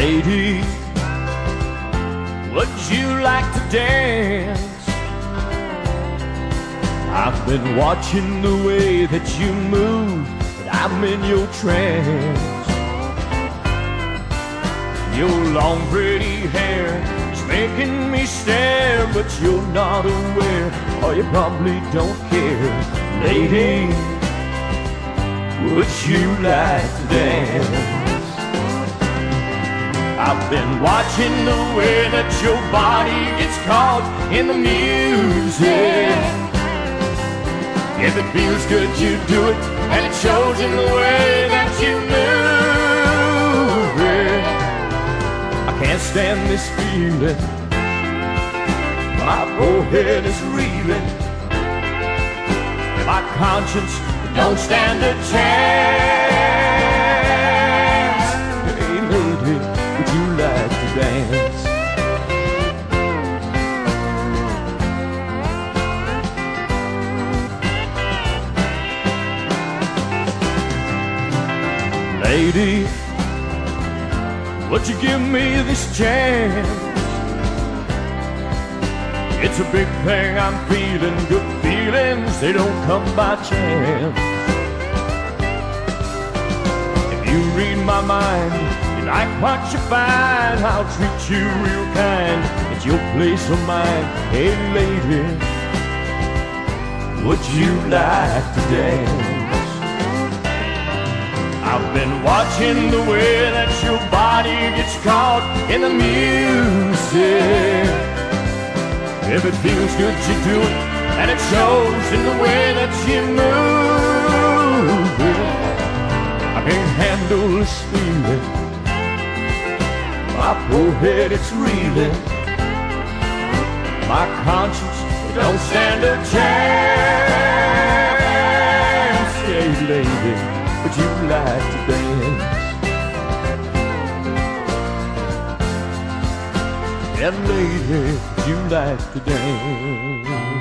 Lady, would you like to dance? I've been watching the way that you move, but I'm in your trance. Your long pretty hair is making me stare, but you're not aware, or you probably don't care. Lady, would you like to dance? I've been watching the way that your body gets caught in the music. If it feels good, you do it, and it shows in the way that you move it. I can't stand this feeling. My forehead is reeling. My conscience don't stand a chance. Lady, would you give me this chance? It's a big thing I'm feeling, good feelings, they don't come by chance. If you read my mind, like what you find, I'll treat you real kind. It's your place of mine, hey lady. Would you like to dance? I've been watching the way that your body gets caught in the music. If it feels good, you do it, and it shows in the way that you move. I can't handle this feeling. My poor head, it's reeling. My conscience, it don't stand a chance. Hey, lady, would you like to dance? And lady, would you like to dance?